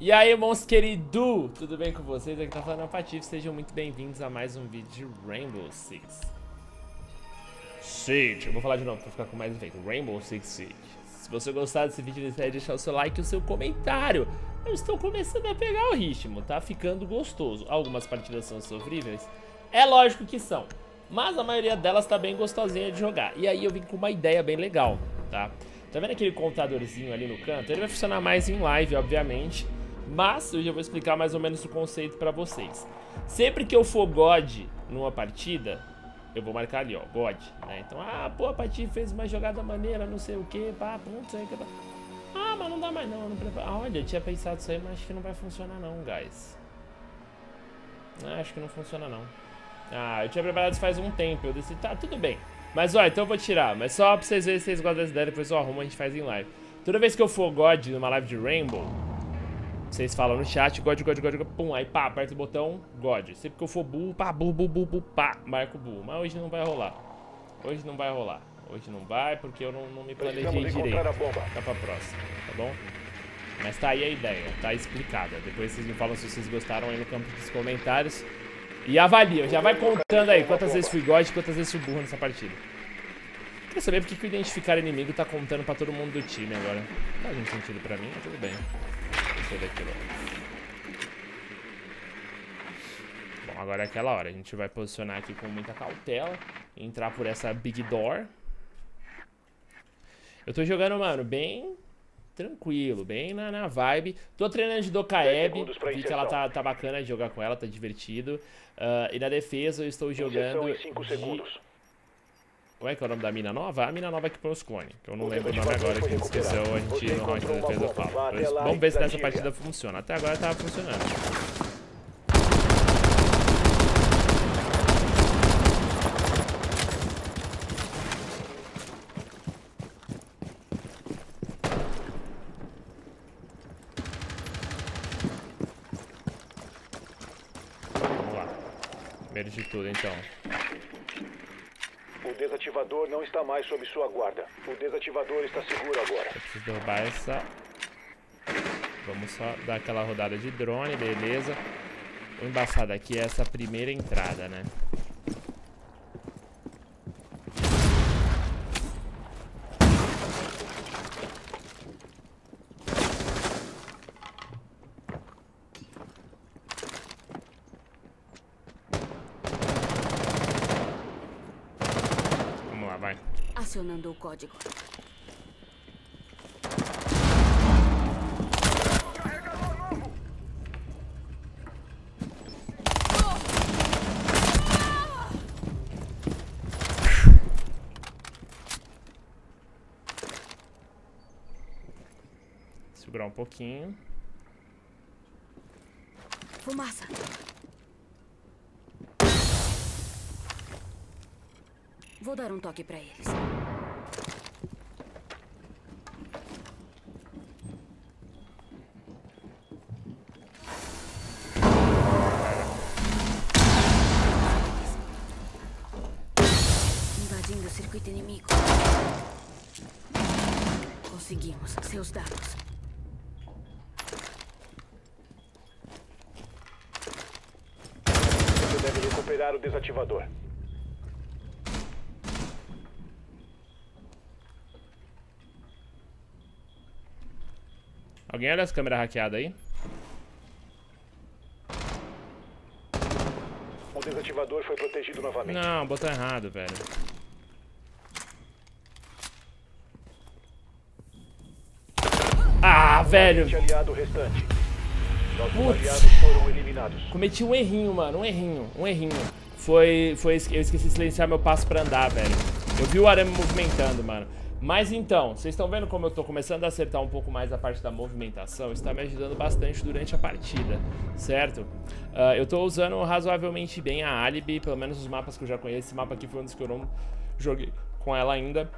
E aí, irmãos querido, tudo bem com vocês? Aqui tá falando a Patife, sejam muito bem-vindos a mais um vídeo de Rainbow Six. Siege, eu vou falar de novo pra ficar com mais efeito, Rainbow Six Siege. Se você gostar desse vídeo, não deixar o seu like e o seu comentário. Eu estou começando a pegar o ritmo, tá ficando gostoso. Algumas partidas são sofríveis, é lógico que são Mas a maioria delas tá bem gostosinha de jogar. E aí eu vim com uma ideia bem legal, tá? Tá vendo aquele contadorzinho ali no canto? Ele vai funcionar mais em live, obviamente mas eu já vou explicar mais ou menos o conceito pra vocês. Sempre que eu for God numa partida, eu vou marcar ali, ó, God, né? Então, ah, pô, a partida fez uma jogada maneira, não sei o que, pá, ponto, sei o que. Ah, mas não dá mais não, não. Ah, olha, eu tinha pensado isso aí, mas acho que não vai funcionar não, guys. Ah, acho que não funciona não. Ah, eu tinha preparado isso faz um tempo, eu decidi, tá, tudo bem. Mas, ó, então eu vou tirar, mas só pra vocês verem se vocês gostam dessa ideia, depois eu arrumo, a gente faz em live. Toda vez que eu for God numa live de Rainbow, vocês falam no chat, God, God, God, God, pum, aí pá, aperta o botão, God. Sempre que eu for burro, pá, burro, burro, burro, burro, pá, marco burro. Mas hoje não vai rolar. Hoje não vai rolar. Hoje não vai porque eu não, não me planejei direito. Tá pra próxima, tá bom? Mas tá aí a ideia, tá explicada. Depois vocês me falam se vocês gostaram aí no campo dos comentários. E avaliam, já vai contando aí quantas vezes fui God e quantas vezes fui burro nessa partida. Quer saber por que o identificar inimigo tá contando pra todo mundo do time agora? Não faz muito sentido pra mim, mas tudo bem. Deixa eu ver aqui logo. Bom, agora é aquela hora. A gente vai posicionar aqui com muita cautela. Entrar por essa big door. Eu tô jogando, mano, bem tranquilo, bem na, na vibe. Tô treinando de Dokaeb, vi que ela tá, tá bacana de jogar com ela, tá divertido. Uh, e na defesa eu estou jogando de... Como é que é o nome da mina nova? A mina nova aqui para os clones, que eu não lembro o nome agora, que a gente esqueceu, a gente no round da defesa falo. Mas vamos ver se nessa partida funciona. Até agora tava funcionando. Vamos lá. Primeiro de tudo, então. Não está mais sob sua guarda. O desativador está seguro agora. Preciso derrubar essa. Vamos só dar aquela rodada de drone, beleza. O embaçado aqui é essa primeira entrada, né? Vamos lá, vai. Acionando o código. Segurar um pouquinho. Fumaça. Vou dar um toque pra eles. Inimigo. Conseguimos seus dados. Você deve recuperar o desativador. Alguém olha as câmeras hackeadas aí? O desativador foi protegido novamente. Não, botou errado, velho. Ah, velho. Putz. Cometi um errinho, mano. Um errinho. Um errinho. Foi. foi eu esqueci de silenciar meu passo pra andar, velho. Eu vi o arame movimentando, mano. Mas então, vocês estão vendo como eu tô começando a acertar um pouco mais a parte da movimentação? Isso tá me ajudando bastante durante a partida, certo? Ah, eu tô usando razoavelmente bem a Alibi, pelo menos os mapas que eu já conheço. Esse mapa aqui foi um dos que eu não joguei com ela ainda.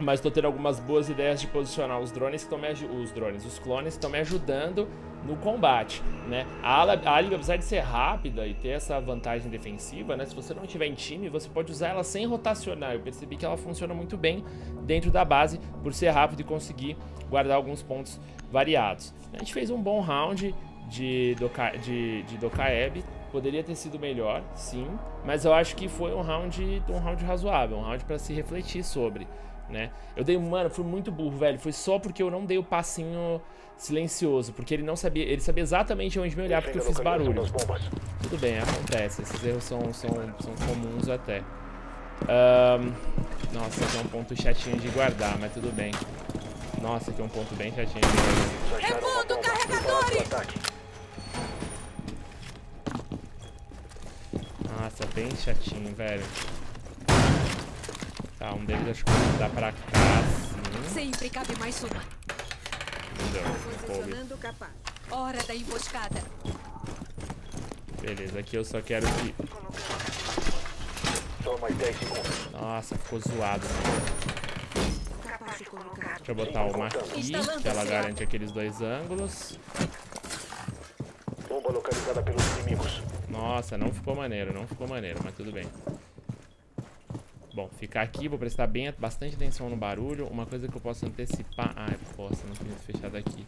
Mas tô tendo algumas boas ideias de posicionar os drones que me. Os drones, os clones estão me ajudando no combate, né? A ala, a Alib, apesar de ser rápida e ter essa vantagem defensiva, né? Se você não tiver em time, você pode usar ela sem rotacionar. Eu percebi que ela funciona muito bem dentro da base por ser rápido e conseguir guardar alguns pontos variados. A gente fez um bom round de, Doka, de, de Dokaeb. Poderia ter sido melhor, sim, mas eu acho que foi um round, um round razoável, um round para se refletir sobre né? Eu dei, mano, fui muito burro, velho. Foi só porque eu não dei o passinho silencioso, porque ele não sabia, ele sabia exatamente onde me olhar porque eu fiz barulho. Tudo bem, acontece. Esses erros são, são, são comuns até. Um, nossa, aqui é um ponto chatinho de guardar, mas tudo bem. Nossa, aqui é um ponto bem chatinho de guardar. Recundo carregadores! Nossa, bem chatinho, velho. Tá, um deles acho que dá pra cá, sim. Sempre cabe mais uma. Não deu, não coube. capaz. Hora da emboscada. Beleza, aqui eu só quero que... Mais 10 segundos. Nossa, ficou zoado. Né? Deixa eu botar uma aqui, que ela garante aqueles dois ângulos. Bomba localizada pelos inimigos. Nossa, não ficou maneiro, não ficou maneiro, mas tudo bem. Bom, ficar aqui, vou prestar bem, bastante atenção no barulho. Uma coisa que eu posso antecipar... Ah, posso, não tinha fechado aqui.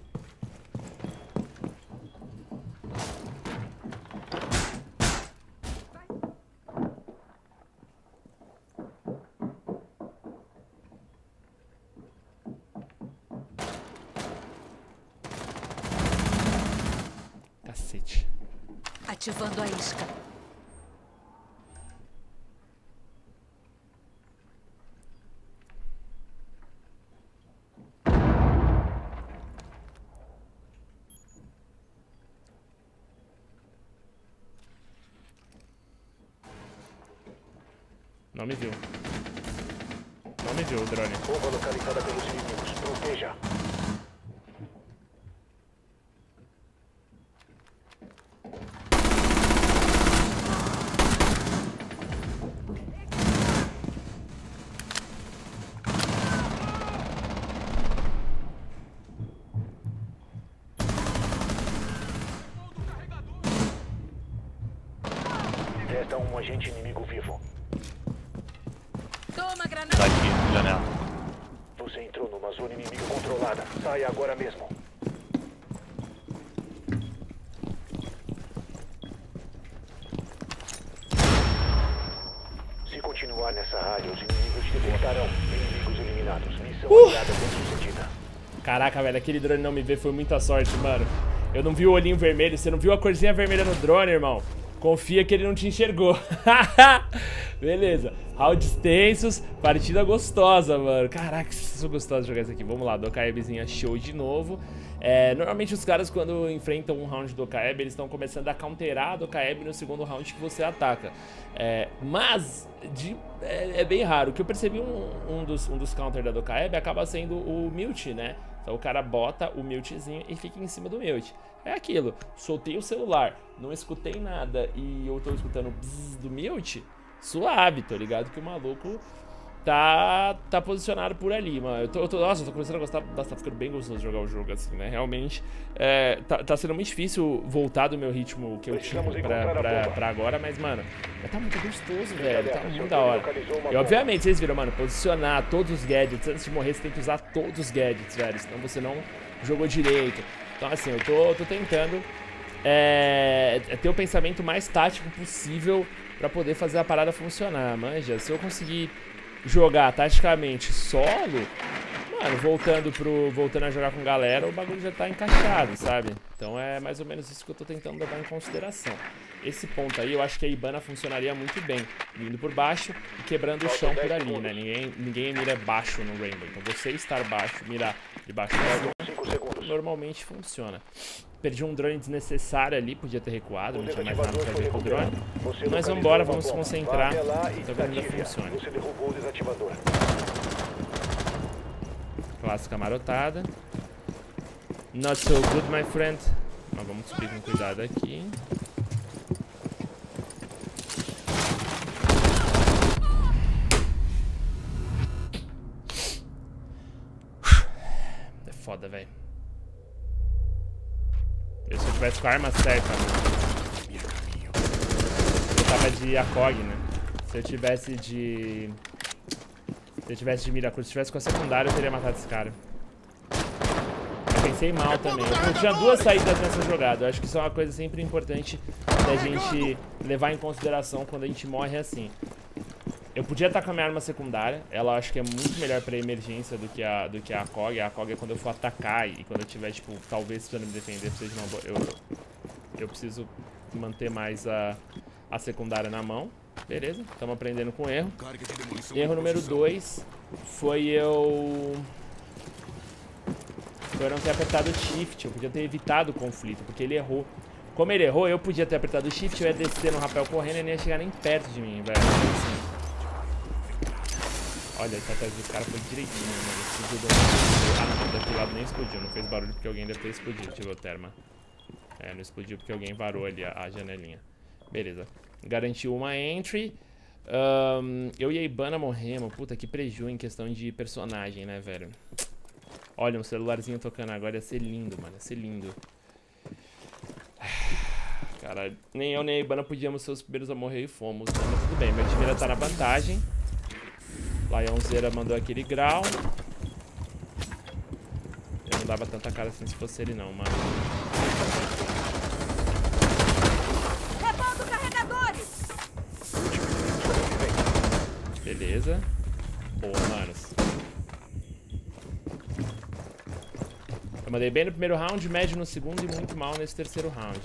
Cacete. Ativando a isca. Não me viu. Não me viu o drone. Bomba localizada pelos inimigos. Proteja. Resta um agente inimigo vivo. Toma, granada. Tá aqui, janela. Você entrou numa zona inimiga controlada. Saia agora mesmo. Se continuar nessa área, os inimigos te detectarão. Inimigos eliminados. Missão Uh! aliada bem sucedida. Caraca, velho, aquele drone não me ver foi muita sorte, mano. Eu não vi o olhinho vermelho, você não viu a corzinha vermelha no drone, irmão. Confia que ele não te enxergou. Beleza. Rounds tensos, partida gostosa, mano. Caraca, sou gostoso de jogar isso aqui. Vamos lá, Dokaebzinha show de novo. É, normalmente os caras quando enfrentam um round do Dokaeb, eles estão começando a counterar a Dokaeb no segundo round que você ataca. É, mas de, é, é, bem raro. O que eu percebi um, um dos, um dos counters da Dokaeb acaba sendo o Mute, né? Então o cara bota o mutezinho e fica em cima do mute. É aquilo, soltei o celular, não escutei nada e eu tô escutando do mute, suave, tô ligado que o maluco tá, tá posicionado por ali, mano. Eu tô, eu tô, nossa, eu tô começando a gostar, tá ficando bem gostoso jogar o jogo assim, né? Realmente, é, tá, tá, sendo muito difícil voltar do meu ritmo que eu tinha pra, pra, pra, agora, mas, mano, tá muito gostoso, velho, tá muito da hora. E, obviamente, vocês viram, mano, posicionar todos os gadgets, antes de morrer, você tem que usar todos os gadgets, velho, senão você não jogou direito. Então, assim, eu tô, tô tentando é, ter o pensamento mais tático possível pra poder fazer a parada funcionar, manja. Se eu conseguir jogar taticamente solo, mano, voltando pro voltando a jogar com galera, o bagulho já tá encaixado, sabe? Então é mais ou menos isso que eu tô tentando levar em consideração. Esse ponto aí, eu acho que a Ibana funcionaria muito bem, vindo por baixo e quebrando o chão por ali, né? Ninguém, ninguém mira baixo no Rainbow, então você estar baixo, mirar de baixo normalmente funciona. Perdi um drone desnecessário ali, podia ter recuado, não tinha mais nada pra fazer com o drone. Mas vambora, vamos se concentrar, talvez ainda funcione. Clássica marotada. Not so good, my friend. Mas vamos subir com cuidado aqui. velho. Tivesse com a arma certa, mano. Eu tava de ACOG, né? Se eu tivesse de... Se eu tivesse de mira curta, se tivesse com a secundária, eu teria matado esse cara. Eu pensei mal também. Eu tinha duas saídas nessa jogada. Eu acho que isso é uma coisa sempre importante da gente levar em consideração quando a gente morre assim. Eu podia estar com a minha arma secundária. Ela acho que é muito melhor pra emergência do que a, do que a ACOG. A ACOG é quando eu for atacar e quando eu tiver, tipo, talvez precisando me defender, seja uma boa... Eu, eu preciso manter mais a, a secundária na mão. Beleza, estamos aprendendo com erro. Erro número 2 foi eu... Foi eu não ter apertado shift. Eu podia ter evitado o conflito, porque ele errou. Como ele errou, eu podia ter apertado shift, eu ia descer no rapel correndo e nem ia chegar nem perto de mim, velho. Olha, a atrás dos caras foi direitinho, mano. Explodiu do... Ah, não, daquele lado nem explodiu. Não fez barulho porque alguém deve ter explodido. Tirou terma. É, não explodiu porque alguém varou ali a, a janelinha. Beleza. Garantiu uma entry. Um, eu e a Ibana morremos. Puta, que preju em questão de personagem, né, velho? Olha, um celularzinho tocando agora ia ser lindo, mano. Ia ser lindo. Cara, nem eu nem a Ibana podíamos ser os primeiros a morrer e fomos. Né? Mas tudo bem, meu time ainda tá na vantagem. Lionzeira mandou aquele grau. Eu não dava tanta cara assim se fosse ele não, mano. Repondo carregadores! Beleza. Boa, manos. Eu mandei bem no primeiro round, médio no segundo e muito mal nesse terceiro round.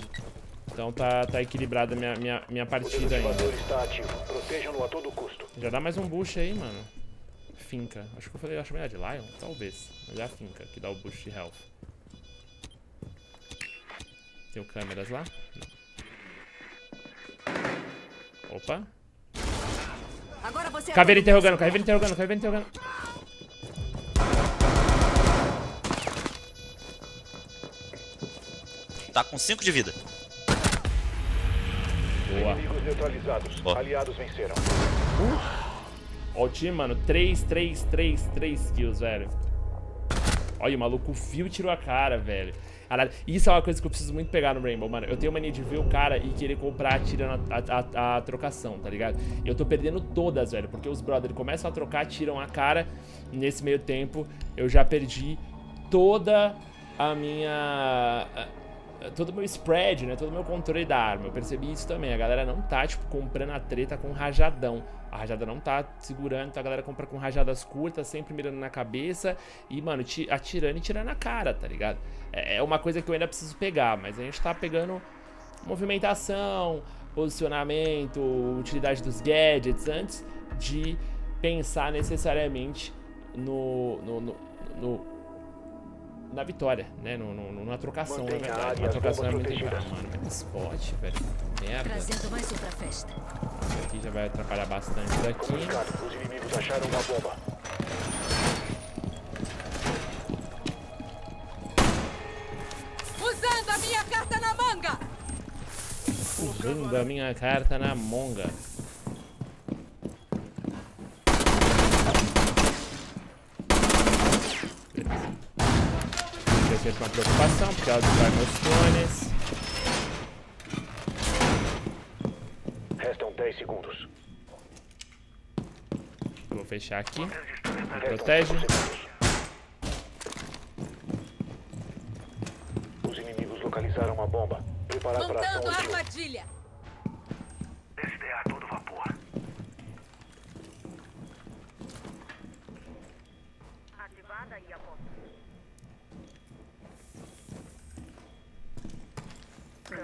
Então tá, tá equilibrada a minha, minha, minha partida ainda. está ativo. Protejam-no a todo custo. Já dá mais um boost aí, mano. Finca. Acho que eu falei, acho melhor de Lion? Talvez. Mas é a Finca que dá o boost de health. Tem câmeras lá? Não. Opa. Agora você Caveira interrogando, caveira interrogando, caveira interrogando. Tá com 5 de vida. Neutralizados. Ó. Aliados venceram. Ó o time, mano. 3, 3, 3, 3 kills, velho. Olha, o maluco viu e tirou a cara, velho. Caralho, isso é uma coisa que eu preciso muito pegar no Rainbow, mano. Eu tenho mania de ver o cara e querer comprar tirando a, a, a, a trocação, tá ligado? E eu tô perdendo todas, velho, porque os brothers começam a trocar, tiram a cara. Nesse meio tempo, eu já perdi toda a minha... Todo o meu spread, né? Todo o meu controle da arma. Eu percebi isso também. A galera não tá, tipo, comprando a treta com rajadão. A rajada não tá segurando, então a galera compra com rajadas curtas, sempre mirando na cabeça e, mano, ti- atirando e tirando a cara, tá ligado? É é uma coisa que eu ainda preciso pegar, mas a gente tá pegando movimentação, posicionamento, utilidade dos gadgets antes de pensar necessariamente no, no, no- no- na vitória, né? No, no- na trocação, na Mantenha verdade. área trocação é muito protegidas. mano. Spot, velho. Merda. Trazendo mais um pra festa. Isso aqui já vai atrapalhar bastante daqui. Os inimigos acharam uma bomba. Usando a minha carta na manga! Usando a minha carta na monga. Com uma preocupação, porque ela destrói meus clones. Restam 10 segundos. Vou fechar aqui. Restam Protege. 5 segundos. Os inimigos localizaram uma bomba. Preparar para ação Montando a útil. armadilha! SDA a todo vapor. Ativada e aponta.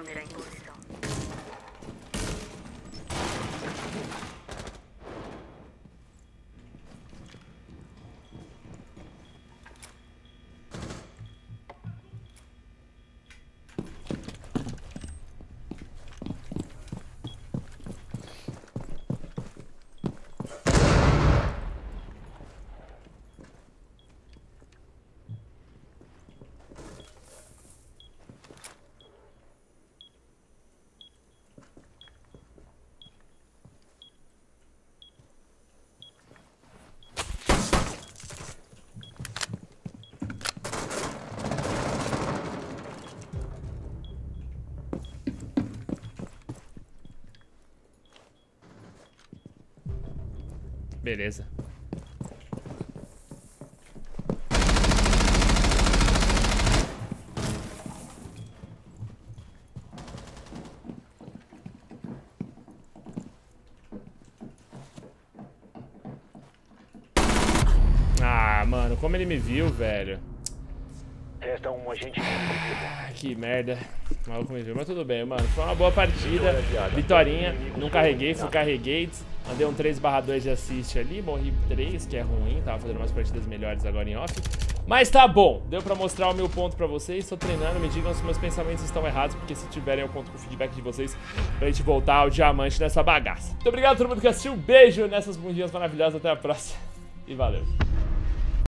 donde era imposible. Beleza. Ah, mano, como ele me viu, velho. Resta um agente. Ah, que merda. Maluco me viu, mas tudo bem, mano. Foi uma boa partida. Vitorinha. Não carreguei, fui carreguei. Mandei um 3 2 de assist ali. Morri 3, que é ruim. Tava fazendo umas partidas melhores agora em off. Mas tá bom. Deu pra mostrar o meu ponto pra vocês. Tô treinando. Me digam se meus pensamentos estão errados. Porque se tiverem, eu conto com o feedback de vocês. Pra gente voltar ao diamante nessa bagaça. Muito obrigado a todo mundo que assistiu. Beijo nessas bundinhas maravilhosas. Até a próxima. E valeu.